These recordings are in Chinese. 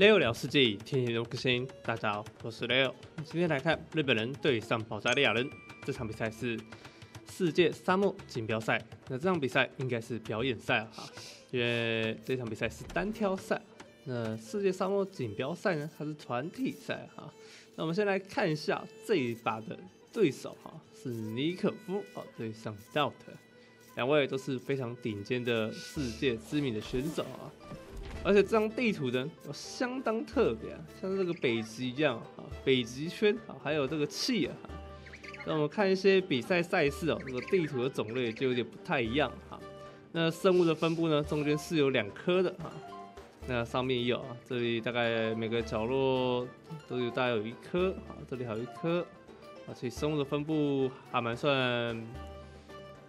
Leo 聊世界，天天都更新。大家好，我是 Leo。今天来看日本人对上保加利亚人这场比赛是世界沙漠锦标赛。那这场比赛应该是表演赛哈，因为这场比赛是单挑赛。那世界沙漠锦标赛呢，它是团体赛哈。那我们先来看一下这一把的对手哈，是尼可夫哦对上 Doubt，两位都是非常顶尖的世界知名的选手啊。而且这张地图呢，相当特别啊，像这个北极一样啊，北极圈啊，还有这个气啊。那我们看一些比赛赛事哦，这个地图的种类就有点不太一样哈。那生物的分布呢，中间是有两颗的哈，那上面也有啊，这里大概每个角落都有大概有一颗啊，这里还有一颗，而且生物的分布还蛮算，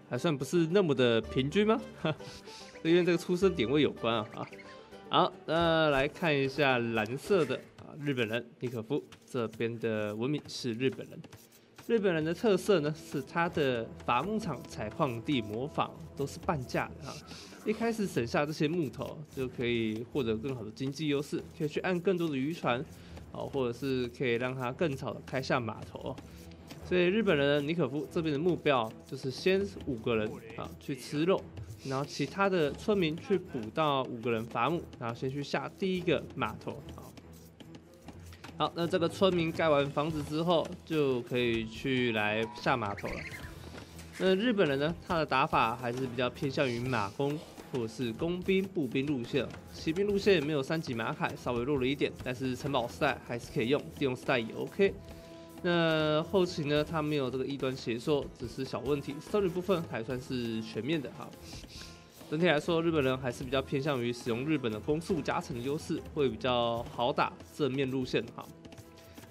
还算不是那么的平均吗？因为这个出生点位有关啊。好，那来看一下蓝色的啊，日本人尼可夫这边的文明是日本人。日本人的特色呢是他的伐木场采矿地模仿都是半价的啊，一开始省下这些木头就可以获得更好的经济优势，可以去按更多的渔船，哦，或者是可以让他更早的开下码头。所以日本人尼可夫这边的目标就是先五个人啊去吃肉。然后其他的村民去补到五个人伐木，然后先去下第一个码头。好，那这个村民盖完房子之后，就可以去来下码头了。那日本人呢，他的打法还是比较偏向于马弓或者是工兵、步兵路线。骑兵路线没有三级马凯，稍微弱了一点，但是城堡时代还是可以用，地用时代也 OK。那后期呢，它没有这个异端邪说，只是小问题。胜率部分还算是全面的哈。整体来说，日本人还是比较偏向于使用日本的攻速加成优势，会比较好打正面路线哈。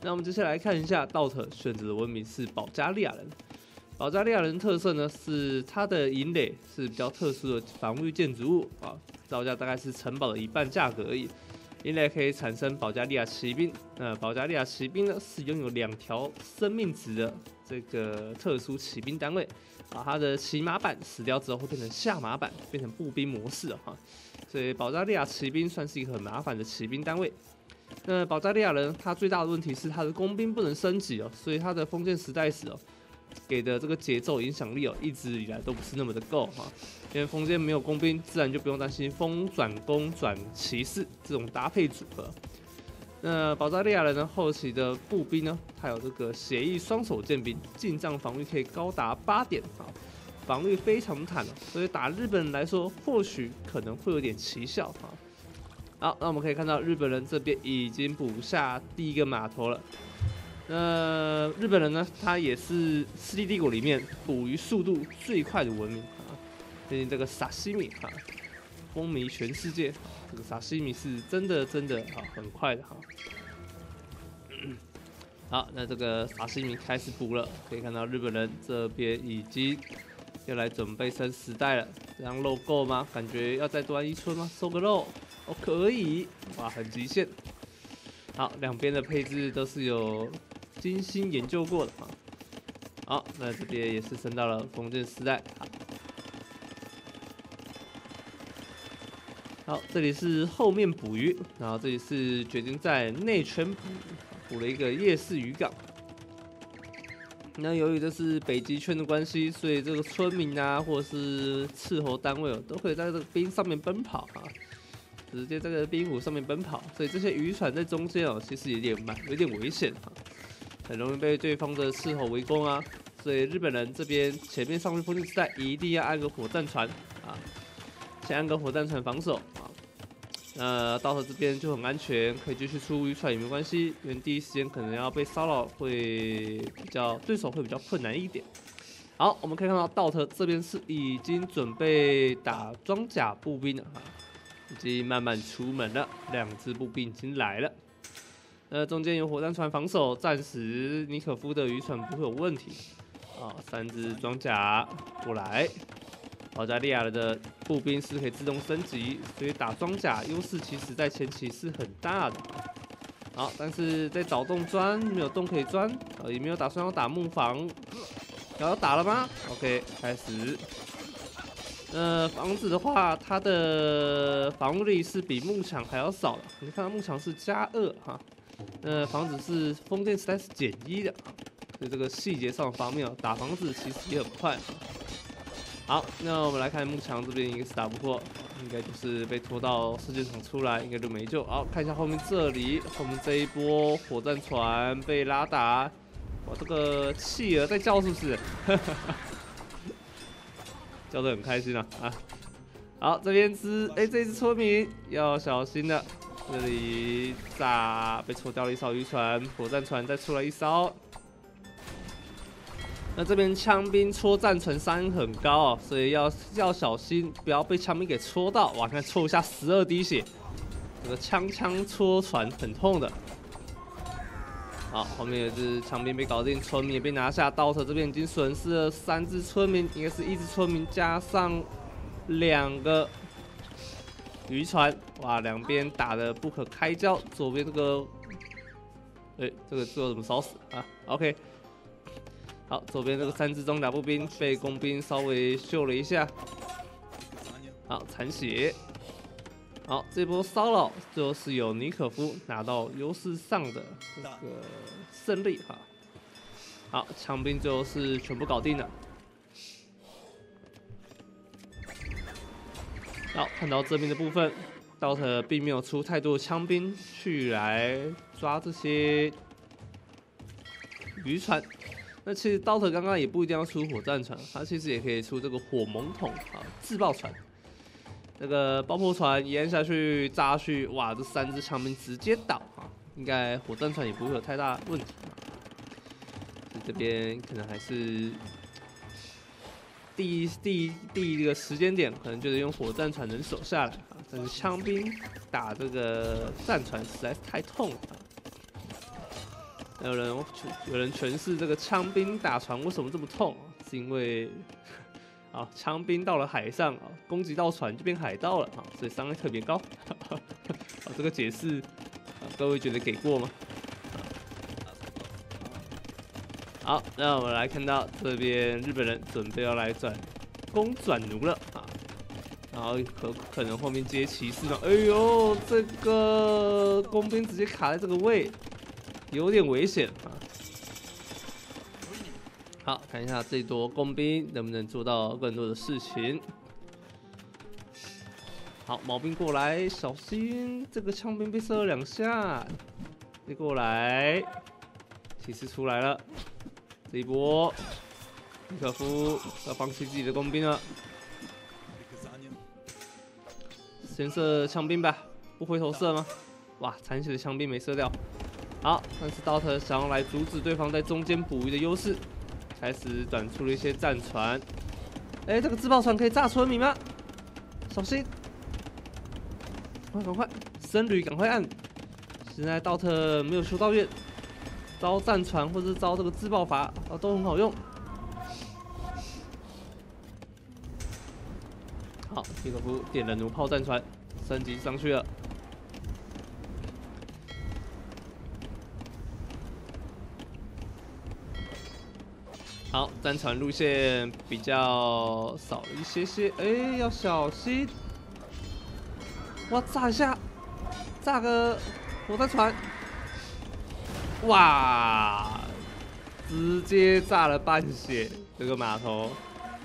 那我们接下来看一下道特选择的文明是保加利亚人。保加利亚人特色呢是它的营垒是比较特殊的防御建筑物啊，造价大概是城堡的一半价格而已。因为可以产生保加利亚骑兵，那保加利亚骑兵呢是拥有两条生命值的这个特殊骑兵单位，啊，它的骑马板死掉之后会变成下马板，变成步兵模式哈，所以保加利亚骑兵算是一个很麻烦的骑兵单位。那保加利亚人他最大的问题是他的工兵不能升级哦，所以他的封建时代史哦。给的这个节奏影响力哦，一直以来都不是那么的够哈。因为封建没有工兵，自然就不用担心风转弓转骑士这种搭配组合。那保加利亚人呢，后期的步兵呢，它有这个协议双手剑兵，近战防御可以高达八点啊，防御非常坦，所以打日本人来说，或许可能会有点奇效哈。好，那我们可以看到日本人这边已经补下第一个码头了。那日本人呢？他也是世纪帝国里面捕鱼速度最快的文明啊！最近这个沙西米哈风靡全世界，这个沙西米是真的真的啊很快的哈。好，那这个沙西米开始捕了，可以看到日本人这边已经要来准备升时代了。这样肉够吗？感觉要再端一村吗？收个肉哦，可以哇，很极限。好，两边的配置都是有。精心研究过的啊，好，那这边也是升到了封建时代。好，这里是后面捕鱼，然后这里是决定在内圈捕，捕了一个夜市渔港。那由于这是北极圈的关系，所以这个村民啊，或者是伺候单位哦，都可以在这个冰上面奔跑啊，直接在这个冰湖上面奔跑，所以这些渔船在中间哦，其实有点蛮有点危险啊。很容易被对方的斥候围攻啊，所以日本人这边前面上面封建时代一定要安个火战船啊，先安个火战船防守啊。那到时这边就很安全，可以继续出渔船也没关系，因为第一时间可能要被骚扰会比较对手会比较困难一点。好，我们可以看到道特这边是已经准备打装甲步兵了啊，已经慢慢出门了，两支步兵已经来了。呃中间有火山船防守，暂时尼可夫的渔船不会有问题。啊，三只装甲过来，保加利亚的步兵是可以自动升级，所以打装甲优势其实在前期是很大的。好，但是在找洞钻，没有洞可以钻，呃，也没有打算要打木房，要打了吗？OK，开始。呃，房子的话，它的防御力是比木墙还要少的。你看，木墙是加二哈，呃，房子是封建时代是减一的啊。所以这个细节上方面，打房子其实也很快。好，那我们来看幕墙这边应该是打不过，应该就是被拖到世界场出来，应该就没救。好，看一下后面这里，后面这一波火战船被拉打，哇，这个企鹅在叫是不是？叫得很开心啊啊！好，这边只哎，这只村民要小心了，这里炸被抽掉了一艘渔船，火战船再出来一艘。那这边枪兵戳战船伤害很高哦，所以要要小心，不要被枪兵给戳到。哇，看戳一下十二滴血，这个枪枪戳船很痛的。好，后面有只枪兵被搞定，村民也被拿下。刀头这边已经损失了三只村民，应该是一只村民加上两个渔船。哇，两边打的不可开交。左边这个，哎，这个最后怎么烧死啊？OK，好，左边这个三只装甲步兵被工兵稍微秀了一下，好残血。好，这波骚扰最后是由尼可夫拿到优势上的这个胜利哈。好，枪兵最后是全部搞定了。好，看到这边的部分，DOTA 并没有出太多枪兵去来抓这些渔船。那其实 DOTA 刚刚也不一定要出火战船，它其实也可以出这个火猛桶啊，自爆船。那个爆破船淹下去炸去，哇！这三只枪兵直接倒啊，应该火战船也不会有太大问题。这边可能还是第一第一第一个时间点，可能就得用火战船能守下来啊。但是枪兵打这个战船实在是太痛了。有人有人诠释这个枪兵打船为什么这么痛，是因为。啊，枪兵到了海上啊，攻击到船就变海盗了啊，所以伤害特别高。啊，这个解释啊，各位觉得给过吗？好，那我们来看到这边日本人准备要来转攻转奴了啊，然后可可能后面接骑士呢？哎呦，这个工兵直接卡在这个位，有点危险啊。好，看一下这多工兵能不能做到更多的事情。好，毛兵过来，小心这个枪兵被射了两下。你过来，骑士出来了。这一波，尼可夫要放弃自己的工兵了。先射枪兵吧，不回头射吗？哇，残血的枪兵没射掉。好，但是刀特想要来阻止对方在中间捕鱼的优势。开始转出了一些战船，哎，这个自爆船可以炸村民吗？小心！快赶快，僧侣赶快按！现在道特没有修道院，招战船或者招这个自爆法啊都很好用。好，皮可夫点了弩炮战船，升级上去了。好，战船路线比较少了一些些，哎，要小心！哇，炸一下，炸个火箭船！哇，直接炸了半血，这个码头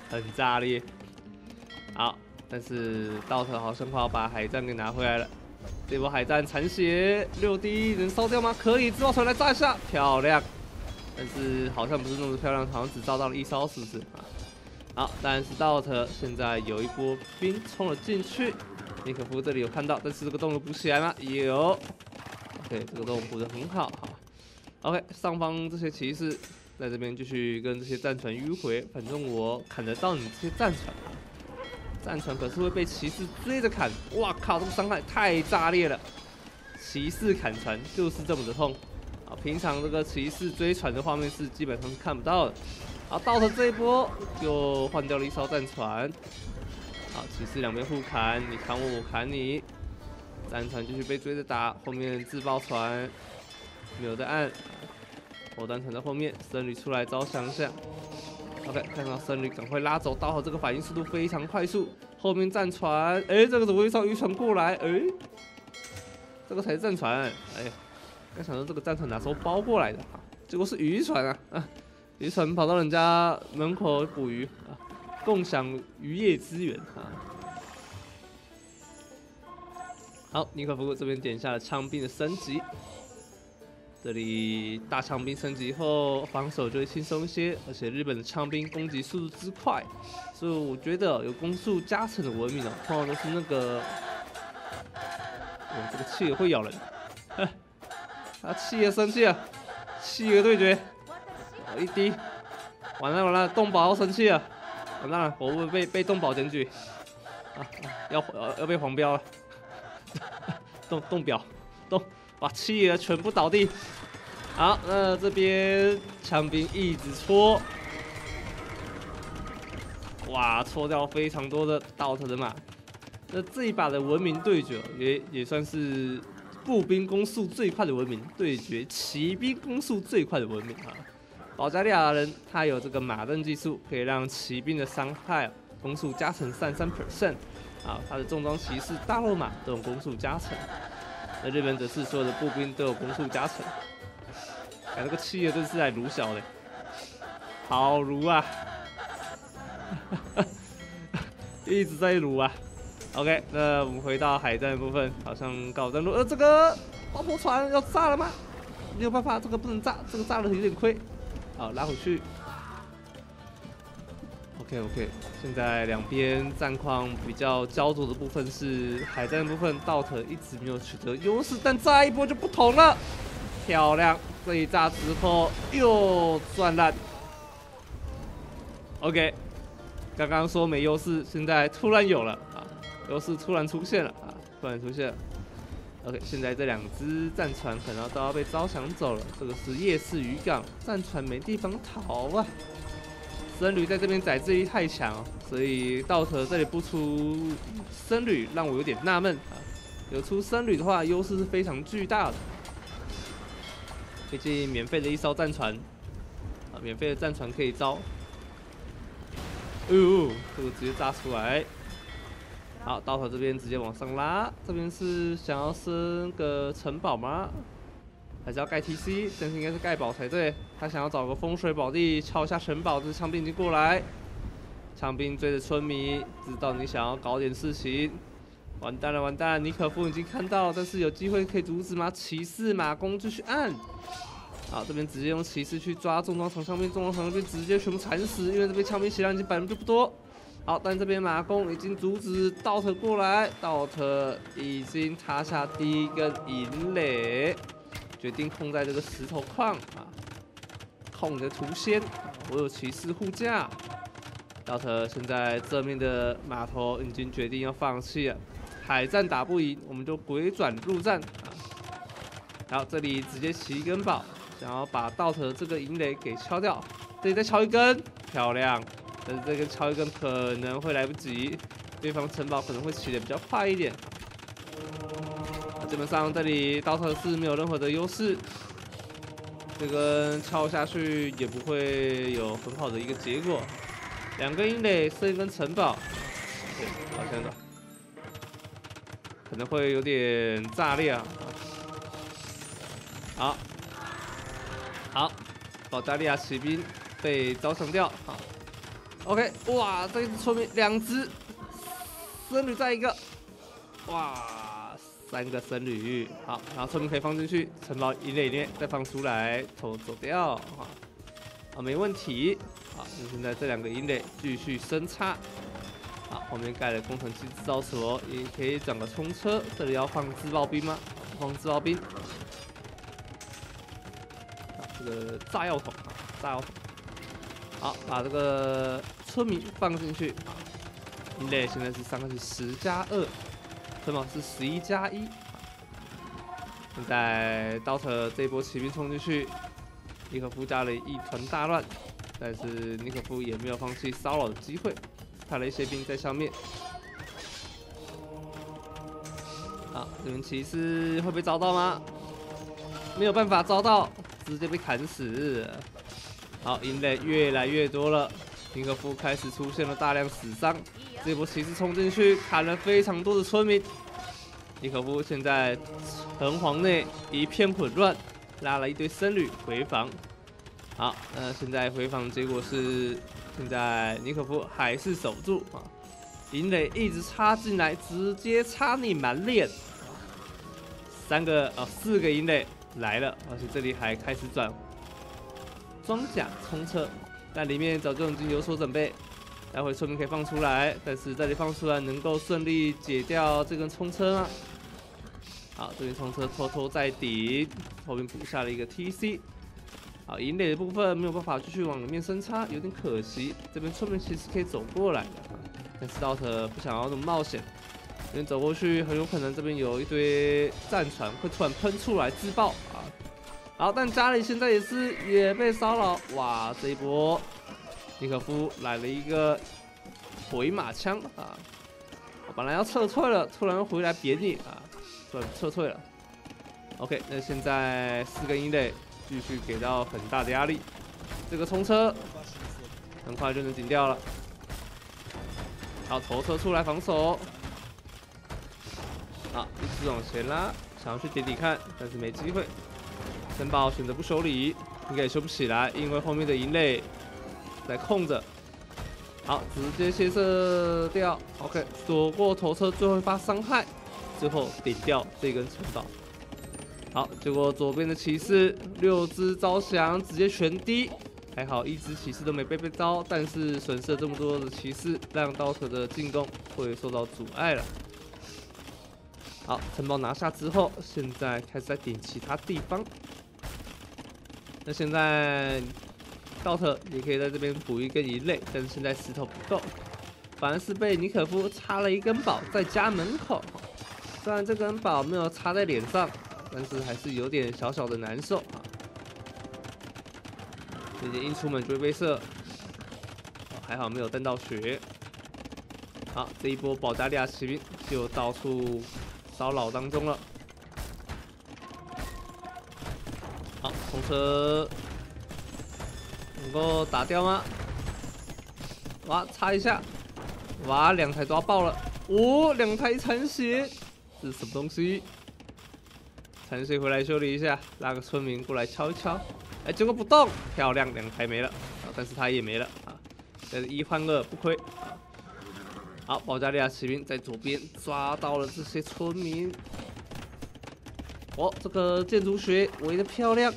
很炸裂。好，但是道特好像快要把海战给拿回来了。这波海战残血六滴，能烧掉吗？可以，自爆船来炸一下，漂亮。但是好像不是那么漂亮，好像只炸到了一烧，是不是啊？好，但是 DOT 现在有一波兵冲了进去，尼可夫这里有看到，但是这个洞有补起来吗？有，OK，这个洞补的很好，好，OK，上方这些骑士在这边继续跟这些战船迂回，反正我砍得到你这些战船，战船可是会被骑士追着砍，哇靠，这个伤害太炸裂了，骑士砍船就是这么的痛。啊，平常这个骑士追船的画面是基本上是看不到的。好，到了这一波又换掉了一艘战船。好，骑士两边互砍，你砍我，我砍你。战船继续被追着打，后面自爆船没有在按。火弹船在后面，僧侣出来招降一下。OK，看到僧侣赶快拉走，刀和这个反应速度非常快速。后面战船，哎，这个怎么会上渔船过来？哎，这个才是战船。哎，刚想说这个战船哪时候包过来的？结果是渔船啊！渔船跑到人家门口捕鱼啊，共享渔业资源啊。好，尼可夫这边点下了枪兵的升级。这里大枪兵升级后，防守就会轻松一些，而且日本的枪兵攻击速度之快，所以我觉得有攻速加成的文明啊，通常都是那个，哦，这个企鹅会咬人，啊，气也生气了，气也对决，一滴，完了完了，动保要生气了，完蛋了，我会被被动保检举，啊，要要被黄标了，动动表，动。把企鹅全部倒地，好，那这边枪兵一直戳，哇，戳掉非常多的 DOT 的马。那这一把的文明对决也也算是步兵攻速最快的文明对决，骑兵攻速最快的文明啊。保加利亚人他有这个马镫技术，可以让骑兵的伤害攻速加成三三 percent，啊，他的重装骑士大肉马这种攻速加成。那日本则是所有的步兵都有攻速加成，哎，那个企鹅真是来撸小嘞，好撸啊，一直在撸啊。OK，那我们回到海战部分，好像搞登陆，呃，这个爆破船要炸了吗？没有办法，这个不能炸，这个炸了有点亏。好，拉回去。OK OK，现在两边战况比较焦灼的部分是海战的部分，DOT 一直没有取得优势，但炸一波就不同了，漂亮！这一炸之后又赚烂。OK，刚刚说没优势，现在突然有了啊，优势突然出现了啊，突然出现了。OK，现在这两只战船可能都要被招抢走了，这个是夜市渔港，战船没地方逃啊。僧侣在这边载制力太强，所以道特这里不出僧侣，让我有点纳闷啊。有出僧侣的话，优势是非常巨大的。毕竟免费的一艘战船啊，免费的战船可以招。哎呦，这个直接炸出来。好，道特这边直接往上拉，这边是想要升个城堡吗？还是要盖 TC，但是应该是盖堡才对。他想要找个风水宝地敲一下城堡，这枪兵已经过来。枪兵追着村民，知道你想要搞点事情。完蛋了，完蛋！了！尼可夫已经看到，但是有机会可以阻止吗？骑士马弓继续按。好，这边直接用骑士去抓重装长枪兵，重装长枪兵直接全部惨死，因为这边枪兵血量已经百分之不多。好，但这边马弓已经阻止道特过来，道特已经塌下第一根银垒。决定控在这个石头矿啊，控你的图先，我有骑士护驾。道特现在这面的码头已经决定要放弃了，海战打不赢，我们就鬼转陆战啊。然后这里直接起一根宝，想要把道特这个营垒给敲掉。这里再敲一根，漂亮。但是这根敲一根可能会来不及，对方城堡可能会起的比较快一点。基本上这里刀特是没有任何的优势，这根敲下去也不会有很好的一个结果。两个鹰垒剩一根城堡，好像的，可能会有点炸裂啊。好，好，保加利亚骑兵被招降掉。好，OK，哇，这一只村民两只，僧侣再一个，哇。三个僧侣，好，然后村民可以放进去城堡一类里面，再放出来，偷走掉，啊，啊，没问题，好，那现在这两个营垒继续生插，好，后面盖了工程机制造所，也可以转个冲车，这里要放自爆兵吗？放自爆兵，这个炸药桶，炸药桶，好，把这个村民放进去，营垒现在是三个是十加二。城堡是十一加一，现在刀特这一波骑兵冲进去，尼可夫家里一团大乱，但是尼可夫也没有放弃骚扰的机会，派了一些兵在上面。好，这边骑士会被遭到吗？没有办法遭到，直接被砍死。好，营垒越来越多了，尼可夫开始出现了大量死伤，这波骑士冲进去砍了非常多的村民。尼可夫现在城隍内一片混乱，拉了一堆僧侣回防。好，那现在回防结果是，现在尼可夫还是守住啊，银磊一直插进来，直接插你满脸。三个哦，四个银磊来了，而且这里还开始转装甲冲车，但里面早就已经有所准备。待会村民可以放出来，但是这里放出来能够顺利解掉这根冲车吗？好，这边冲车偷偷在顶，后面补下了一个 TC。好，银垒的部分没有办法继续往里面深插，有点可惜。这边村民其实可以走过来的，但是 DOT 不想要那么冒险，因为走过去很有可能这边有一堆战船会突然喷出来自爆啊。好，但家里现在也是也被骚扰，哇，这一波。尼可夫来了一个回马枪啊！我本来要撤退了，突然回来别你啊！突然撤退了。OK，那现在四个鹰类继续给到很大的压力，这个冲车很快就能顶掉了。好，头车出来防守。好，一直往前拉，想要去顶顶看，但是没机会。城堡选择不修理，应该也修不起来，因为后面的银类。来控着，好，直接先射掉，OK，躲过头车最后一发伤害，最后顶掉这根城堡。好，结果左边的骑士六只招降，直接全低，还好一只骑士都没被被招，但是损失了这么多的骑士，让刀客的进攻会受到阻碍了。好，城堡拿下之后，现在开始在顶其他地方。那现在。道特你可以在这边补一根银类，但是现在石头不够，反而是被尼可夫插了一根宝在家门口。虽然这根宝没有插在脸上，但是还是有点小小的难受啊。直接一出门就会被射，还好没有蹬到血。好，这一波保加利亚骑兵就到处骚扰当中了。好，通车。能够打掉吗？哇，擦一下！哇，两台抓爆了！哦，两台残血，这是什么东西？残血回来修理一下，拉个村民过来敲一敲。哎，结果不动，漂亮，两台没了。但是他也没了啊。但是一换二，不亏。好，保加利亚骑兵在左边抓到了这些村民。哦，这个建筑学围的漂亮。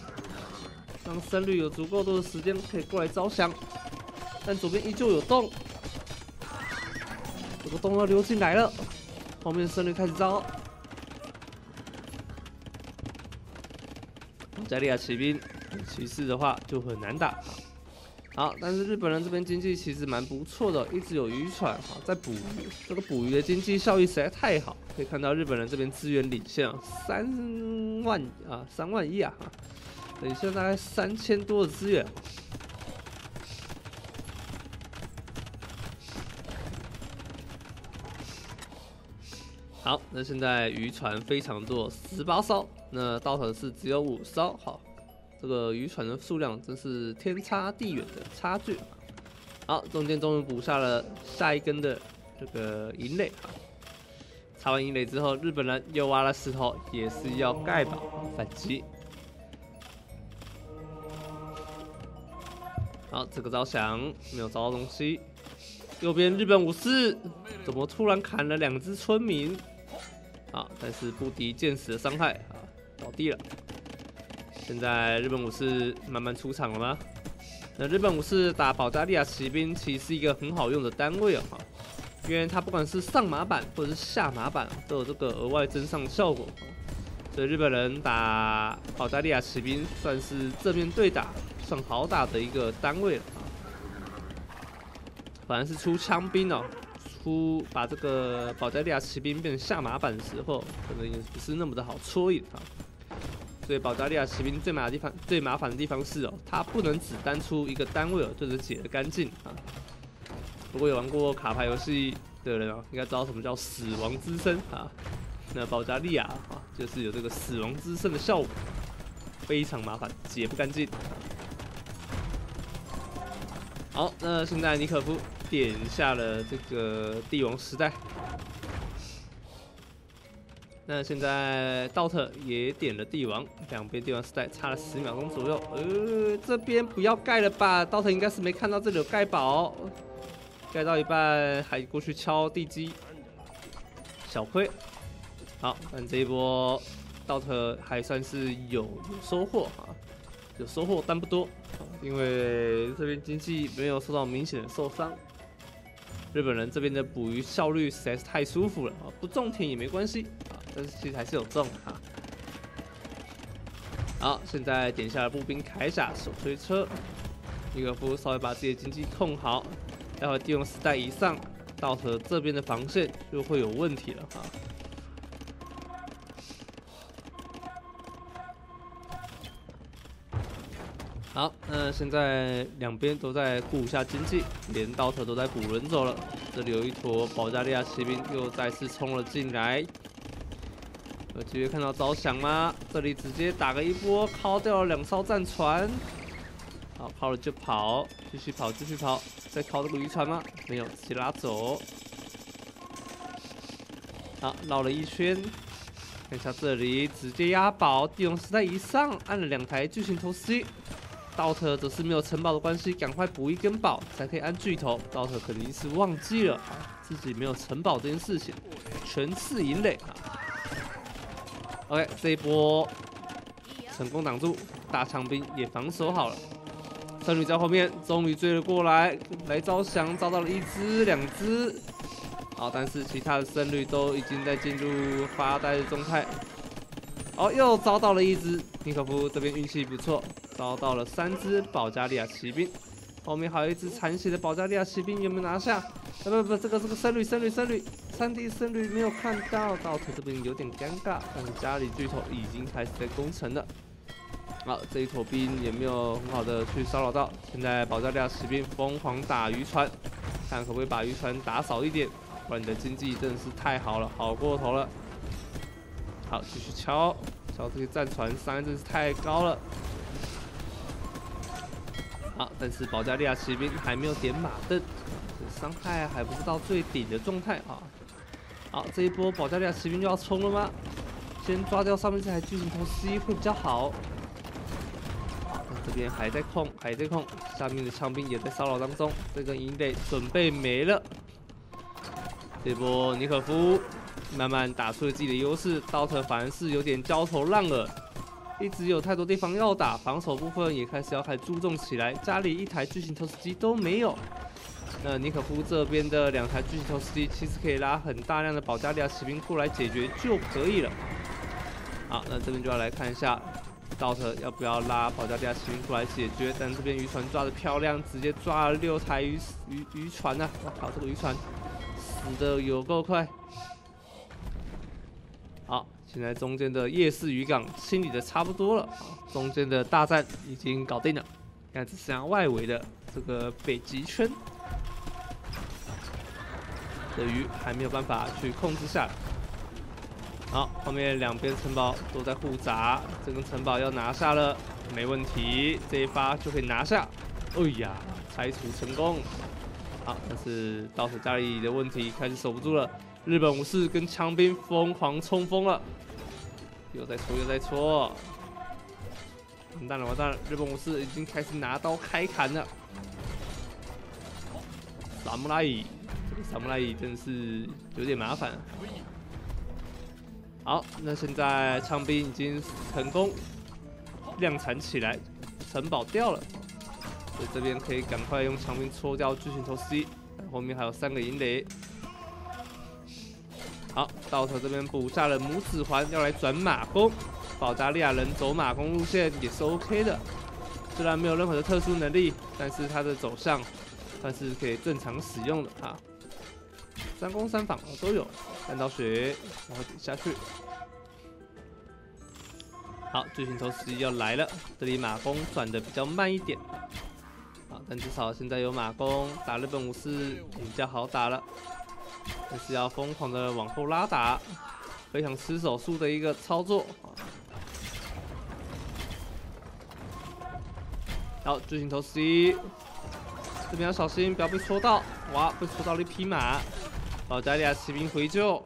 让僧侣有足够多的时间可以过来招降，但左边依旧有洞，这个洞要流进来了，后面僧侣开始招。加利亚骑兵骑士的话就很难打。好，但是日本人这边经济其实蛮不错的，一直有渔船哈在捕鱼，这个捕鱼的经济效益实在太好，可以看到日本人这边资源领先啊，三万啊三万亿啊。等一下大概三千多的资源。好，那现在渔船非常多，十八艘，那稻草是只有五艘。好，这个渔船的数量真是天差地远的差距。好，中间终于补下了下一根的这个银垒。插完银垒之后，日本人又挖了石头，也是要盖堡反击。好，这个招降没有招到东西。右边日本武士怎么突然砍了两只村民？啊，但是不敌剑士的伤害啊，倒地了。现在日本武士慢慢出场了吗？那日本武士打保加利亚骑兵其实是一个很好用的单位啊，因为它不管是上马板或者是下马板都有这个额外增上效果。日本人打保加利亚骑兵算是正面对打。算好打的一个单位了啊，反而是出枪兵哦，出把这个保加利亚骑兵变成下马板的时候，可能也不是那么的好搓赢啊。所以保加利亚骑兵最麻的地方，最麻烦的地方是哦，它不能只单出一个单位哦，就能解得干净啊。不过有玩过卡牌游戏的人啊，应该知道什么叫死亡之声啊。那保加利亚啊，就是有这个死亡之声的效果，非常麻烦，解不干净。好，那现在尼可夫点下了这个帝王时代。那现在道特也点了帝王，两边帝王时代差了十秒钟左右。呃，这边不要盖了吧？道特应该是没看到这里有盖宝，盖到一半还过去敲地基，小亏。好，但这一波道特还算是有有收获啊，有收获但不多，因为这边经济没有受到明显的受伤。日本人这边的捕鱼效率实在是太舒服了啊，不种田也没关系啊。但是其实还是有中哈。好，现在点下了步兵铠甲手推车，尼可夫稍微把自己的经济控好，待会帝王时代以上，到时这边的防线就会有问题了哈。好，那现在两边都在顾一下经济，连刀头都在补人走了。这里有一坨保加利亚骑兵又再次冲了进来。有机会看到招降吗？这里直接打个一波，敲掉了两艘战船。好，抛了就跑，继续跑，继续跑。再敲这个渔船吗？没有，直接拉走。好，绕了一圈，看一下这里，直接压宝，帝王时代以上，按了两台巨型头 C。道特则是没有城堡的关系，赶快补一根宝才可以按巨头。道特肯定是忘记了自己没有城堡这件事情，全是银垒啊。OK，这一波成功挡住，大枪兵也防守好了。圣女在后面，终于追了过来，来招降，招到了一只、两只。好，但是其他的圣女都已经在进入发呆的状态。哦，又招到了一只，尼可夫这边运气不错，遭到了三只保加利亚骑兵。后面还有一只残血的保加利亚骑兵，有没有拿下？啊不不，这个这个圣女圣女圣女。三 D 胜率没有看到，道特这边有点尴尬，但是家里巨头已经开始在攻城了。好，这一坨兵也没有很好的去骚扰到。现在保加利亚骑兵疯狂打渔船，看可不可以把渔船打少一点。不然你的经济真的是太好了，好过头了。好，继续敲敲这些战船，伤害真是太高了。好，但是保加利亚骑兵还没有点马镫，伤害还不是到最顶的状态啊。好，这一波保加利亚骑兵就要冲了吗？先抓掉上面这台巨型头 C 会比较好。这边还在控，还在控，下面的枪兵也在骚扰当中。这个营垒准备没了。这波尼可夫慢慢打出了自己的优势，刀特反而是有点焦头烂额，一直有太多地方要打，防守部分也开始要开始注重起来。家里一台巨型投石机都没有。那尼可夫这边的两台巨型投石机其实可以拉很大量的保加利亚骑兵过来解决就可以了。好，那这边就要来看一下，道特要不要拉保加利亚骑兵过来解决？但这边渔船抓的漂亮，直接抓了六台渔渔渔船呢！我靠，这个渔船死的有够快。好，现在中间的夜市渔港清理的差不多了，中间的大战已经搞定了，现在只剩下外围的这个北极圈。的鱼还没有办法去控制下来。好，后面两边城堡都在互砸，这个城堡要拿下了，没问题，这一发就可以拿下。哎呀，拆除成功。好，但是到手家里的问题开始守不住了，日本武士跟枪兵疯狂冲锋了，又在搓又在搓，完蛋了完蛋了，日本武士已经开始拿刀开砍了。萨姆拉伊。这个萨姆拉伊真是有点麻烦。好，那现在枪兵已经成功量产起来，城堡掉了，所以这边可以赶快用枪兵戳掉巨型头 C。后面还有三个银雷。好，到头这边补下了拇指环，要来转马弓。保加利亚人走马弓路线也是 OK 的，虽然没有任何的特殊能力，但是他的走向算是可以正常使用的啊。三攻三防都有，三道血，然后点下去。好，巨型投石要来了，这里马弓转的比较慢一点。好，但至少现在有马弓，打日本武士比较好打了。但是要疯狂的往后拉打，非常吃手速的一个操作。好，巨型投 C，，这边要小心，不要被戳到。哇，被戳到了一匹马。保加利亚骑兵回救，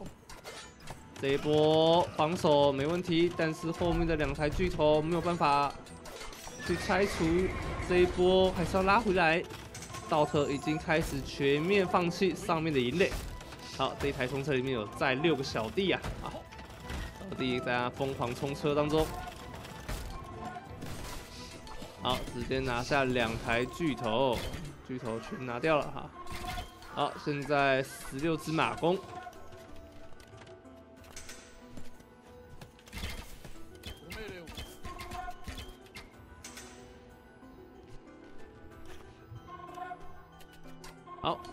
这一波防守没问题，但是后面的两台巨头没有办法去拆除。这一波还是要拉回来。道特已经开始全面放弃上面的营垒。好，这一台冲车里面有载六个小弟啊！啊，小弟在疯狂冲车当中。好，直接拿下两台巨头，巨头全拿掉了哈。好，现在十六只马弓。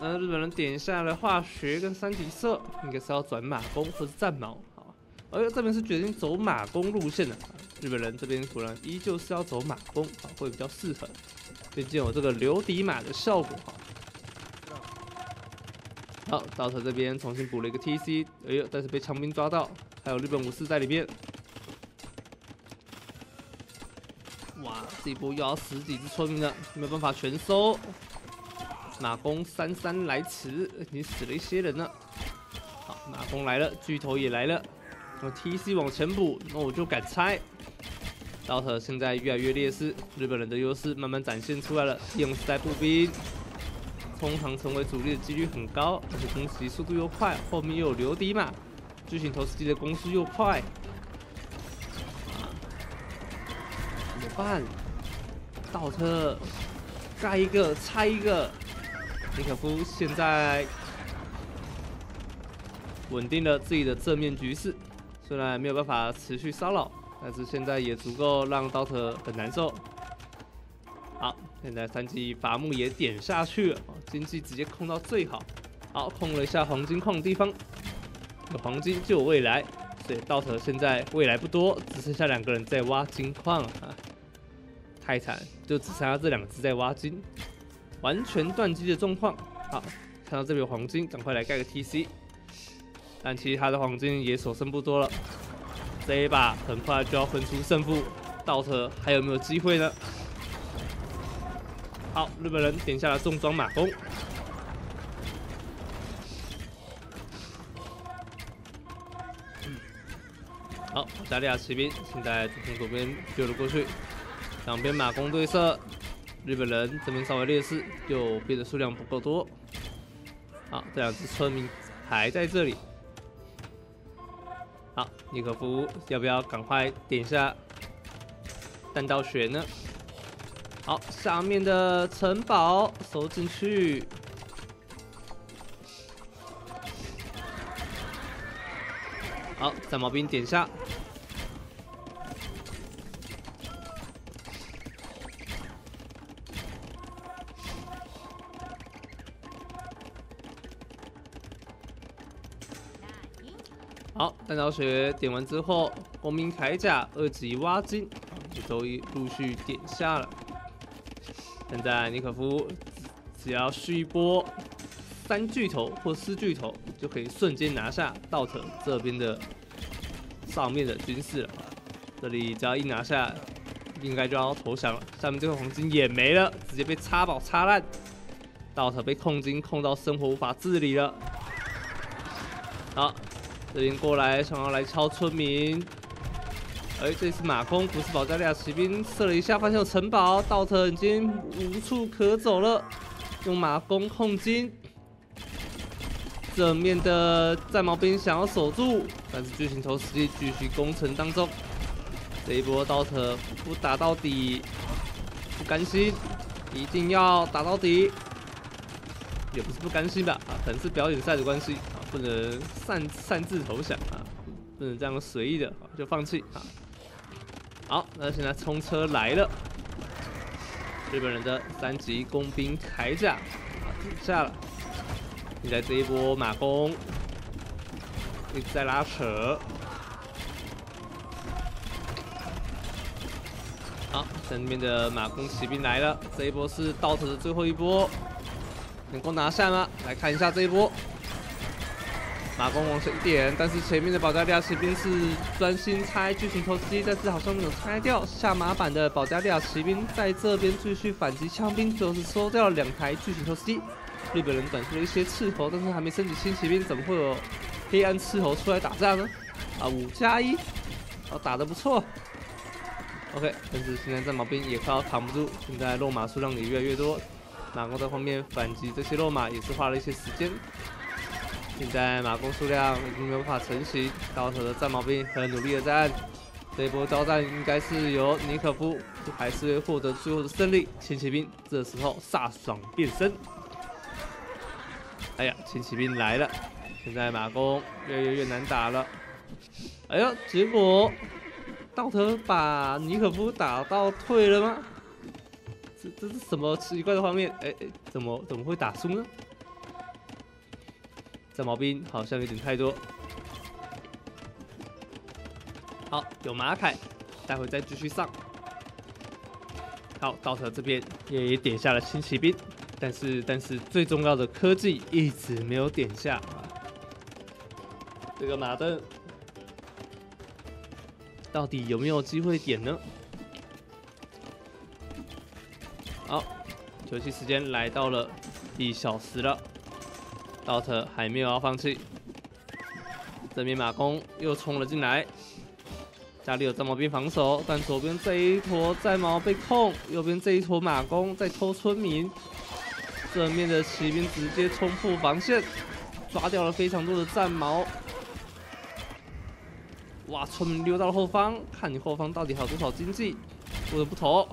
那日本人点下了化学跟三体色，应该是要转马弓或是战矛。好，而这边是决定走马弓路线的。日本人这边果然依旧是要走马弓，啊，会比较适合，毕竟有这个留底马的效果。哈。好，稻草这边重新补了一个 TC，哎呦，但是被枪兵抓到，还有日本武士在里面。哇，这一波又要十几只村民了，没有办法全收。马弓姗姗来迟，已经死了一些人了。好，马弓来了，巨头也来了。我 TC 往前补，那我就敢猜。刀特现在越来越劣势，日本人的优势慢慢展现出来了。利用时代步兵，通常成为主力的几率很高，而且攻击速度又快，后面又有留敌嘛，巨型投石机的攻速又快。怎么办？倒车盖一个，拆一个。尼可夫现在稳定了自己的正面局势，虽然没有办法持续骚扰，但是现在也足够让刀特很难受。好，现在三级伐木也点下去了，经济直接控到最好。好，控了一下黄金矿的地方，有黄金就有未来，所以刀特现在未来不多，只剩下两个人在挖金矿啊，太惨，就只剩下这两只在挖金。完全断机的状况，好，看到这边有黄金，赶快来盖个 TC。但其他的黄金也所剩不多了，这一把很快就要分出胜负，道特还有没有机会呢？好，日本人点下了重装马弓。好，加利亚骑兵现在从左边丢了过去，两边马弓对射。日本人这边稍微劣势，右边的数量不够多。好，这两只村民还在这里。好，尼可夫要不要赶快点一下弹道学呢？好，下面的城堡收进去。好，战矛兵点下。学点完之后，光明铠甲二级挖金也都陆续点下了。现在尼可夫只要续一波三巨头或四巨头，就可以瞬间拿下道特这边的上面的军事了。这里只要一拿下，应该就要投降了。下面这个黄金也没了，直接被插宝插烂，道特被控金控到生活无法自理了。好。这边过来，想要来敲村民。哎，这次马弓不是保加利亚骑兵，射了一下，发现有城堡，道特已经无处可走了，用马弓控金。正面的战矛兵想要守住，但是巨型投石机继续攻城当中。这一波道特不打到底，不甘心，一定要打到底。也不是不甘心吧，啊，可能是表演赛的关系。不能擅擅自投降啊！不能这样随意的就放弃啊！好，那现在冲车来了，日本人的三级工兵铠甲啊下了。现在这一波马弓一直在拉扯。好，正面的马弓骑兵来了，这一波是倒车的最后一波，能够拿下吗？来看一下这一波。马弓往前点，但是前面的保加利亚骑兵是专心拆巨型投石机，但是好像没有拆掉。下马版的保加利亚骑兵在这边继续反击枪兵，就是收掉了两台巨型投石机。日本人短出了一些斥候，但是还没升级新骑兵，怎么会有黑暗斥候出来打仗呢？啊，五加一，啊，打得不错。OK，但是现在战矛兵也快要扛不住，现在落马数量也越来越多，马弓在后面反击这些落马也是花了一些时间。现在马弓数量已经没有办法成型，刀头的战矛兵很努力的在按。这一波交战应该是由尼可夫还是获得最后的胜利。轻骑兵这时候飒爽变身，哎呀，轻骑兵来了，现在马弓越来越难打了。哎呀，结果道特把尼可夫打到退了吗？这这是什么奇怪的画面？哎哎，怎么怎么会打输呢？战矛兵好像有点太多。好，有马凯，待会再继续上。好，道特这边也点下了新骑兵，但是但是最重要的科技一直没有点下。这个马登到底有没有机会点呢？好，休息时间来到了一小时了。奥特还没有要放弃，这边马弓又冲了进来，家里有战矛兵防守，但左边这一坨战矛被控，右边这一坨马弓在偷村民，正面的骑兵直接冲破防线，抓掉了非常多的战矛。哇，村民溜到了后方，看你后方到底还有多少经济，我的不投。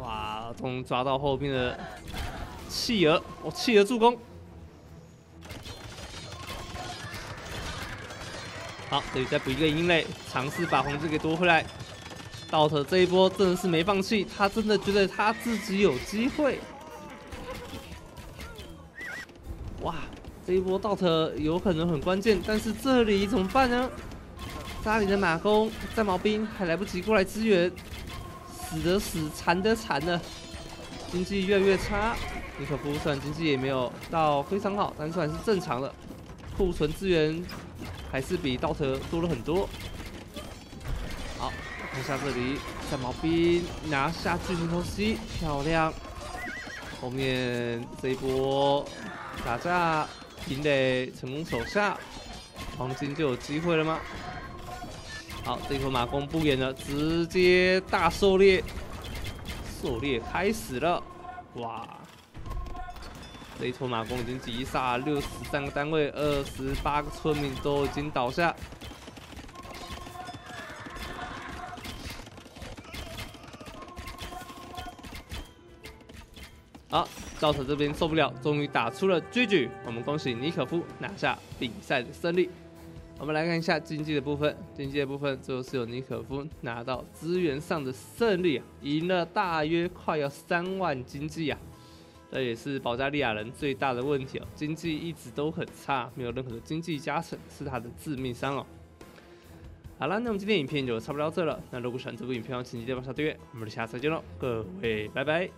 哇，终于抓到后边的企鹅，我企鹅助攻。好，这里再补一个鹰类，尝试把红字给夺回来。道特这一波真的是没放弃，他真的觉得他自己有机会。哇，这一波道特有可能很关键，但是这里怎么办呢？家里的马弓、战矛兵还来不及过来支援，死的死，残的残了，经济越来越差。尼可夫虽然经济也没有到非常好，但算是正常的，库存资源。还是比道特多了很多。好，看一下这里，战矛兵拿下巨型偷袭，漂亮。后面这一波打架，平磊成功手下，黄金就有机会了吗？好，这一波马弓不演了，直接大狩猎，狩猎开始了，哇！这一坨马弓已经击杀六十三个单位，二十八个村民都已经倒下。好，赵特这边受不了，终于打出了 GG，我们恭喜尼可夫拿下比赛的胜利。我们来看一下经济的部分，经济的部分最后是由尼可夫拿到资源上的胜利啊，赢了大约快要三万经济啊。这也是保加利亚人最大的问题哦经济一直都很差没有任何的经济加成是他的致命伤哦。好了那么今天影片就差不多到这了那如果喜欢这部影片请记得帮下订阅我们下次再见喽各位拜拜。